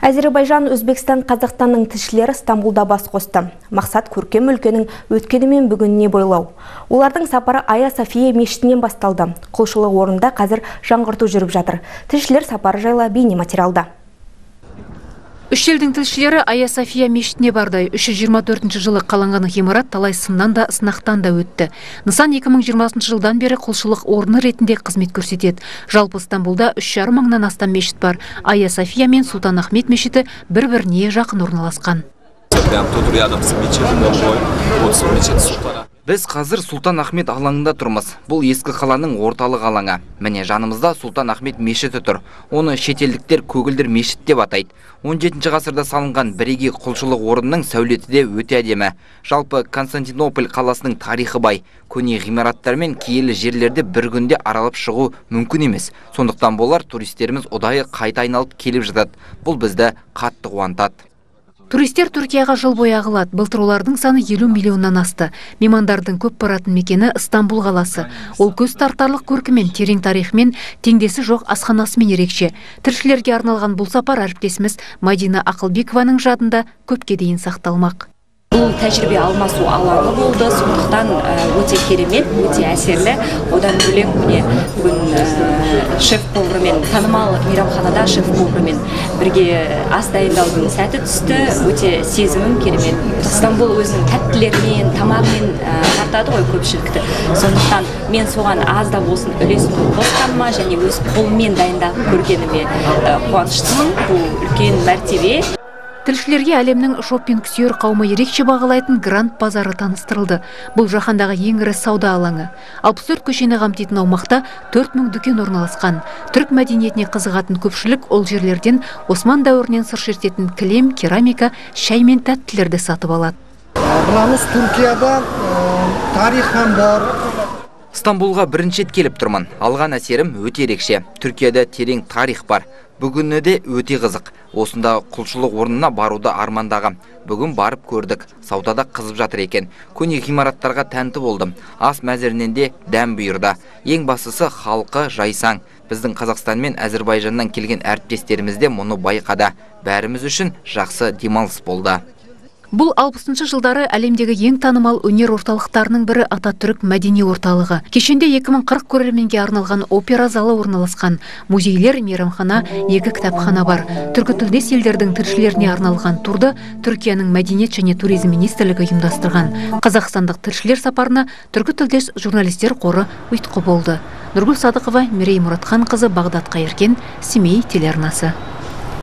Әзербайжан, Өзбекстан, Қазақстанның тілшілері Стамбулда бас қосты. Мақсат көркем өлкенің өткені мен бүгініне бойлау. Олардың сапары Ая София мешітінен басталды. Құлшылық орында қазір жаңғырту жүріп жатыр. Тілшілер сапары жайлы бейне материалда. Үш елдің тілшілері ая софия мешітіне барды 324 жылы қаланған ғимарат талай сыннан да сынақтан да өтті. Нысан 2020 жылдан бері құлшылық орны ретінде қызмет көрсетеді. Жалпы стамбулда үш жарым мыңнан астам мешіт бар. Ая софия мен сұлтан ахмет мешіті бір біріне жақын орналасқан. Біз қазір сұлтан ахмет алаңында тұрмыз. Бұл ескі қаланың орталық алаңы. Міне жанымызда сұлтан ахмет мешіті тұр. Оны шетелдіктер көгілдір мешіт деп атайды. 17 ғасырда салынған бірегей құлшылық орынның сәулеті де өте әдемі. Жалпы константинополь қаласының тарихы бай. Көне ғимараттар мен киелі жерлерді бір күнде аралап шығу мүмкін емес. Сондықтан болар туристеріміз ұдайы қайта айналып келіп жатады. Бұл бізді қатты қуантады. Туристер түркияға жыл бойы ағылады. Былтыр олардың саны елу миллионнан асты. Меймандардың көп баратын мекені ыстамбұл қаласы. Ол көз тартарлық көркімен терең тарихымен теңдесі жоқ асханасымен ерекше. Тілшілерге арналған бұл сапар әріптесіміз мадина ақылбекованың жадында көпке дейін сақталмақ. Бұл тәжірибе алмасу алаңы болды. Сондықтан өте керемет өте әсерлі. Одан бөлек міне бүгін шеф повармен танымал мейрамханада шеф повармен бірге ас дайындаудың сәті түсті. Өте сезімім керемет. Стамбул өзінің тәттілерімен тамағымен тартады ғой көпшілікті. Сондықтан мен соған аз да болсын үлесімді қосқаныма және өз қолыммен дайындап көргеніме қуаныштымын. Бұл үлкен мәртебе. Тілшілерге әлемнің шоппинг сүйер қауымы ерекше бағалайтын гранд базары таныстырылды. Бұл жаһандағы ең ірі сауда алаңы. 64 көшені қамтитын аумақта 4000 дүкен орналасқан. Түрік мәдениетіне қызығатын көпшілік ол жерлерден осман дәуірінен сыр шертетін кілем керамика шай мен тәттілерді сатып алады. Бұлаңыз түркияда тарих бар стамбулға бірінші рет келіп тұрмын. Алған әсерім өте ерекше. Түркияда терең тарих бар. Бүгіні де өте қызық. Осындағы құлшылық орнына баруды армандағам бүгін барып көрдік. Саудада қызып жатыр екен. Көне ғимараттарға тәнті болдым. Ас мәзірінен де дәм бұйырды. Ең бастысы халқы жайсаң. Біздің қазақстан мен әзірбайжаннан келген әріптестеріміз де мұны байқады. Бәріміз үшін жақсы демалыс болды. Бұл алпысыншы жылдары әлемдегі ең танымал өнер орталықтарының бірі ататүрік мәдени орталығы. Кешенде 2040 көрерменге арналған опера залы орналасқан. Музейлер мейрамхана екі кітапхана бар. Түркі тілдес елдердің тілшілеріне арналған турды түркияның мәдениет және туризм министрлігі ұйымдастырған. Қазақстандық тілшілер сапарына түркі тілдес журналистер қоры ұйытқы болды. Нұргүл садықова мерей мұратханқызы бағдат қайыркен семей телеарнасы.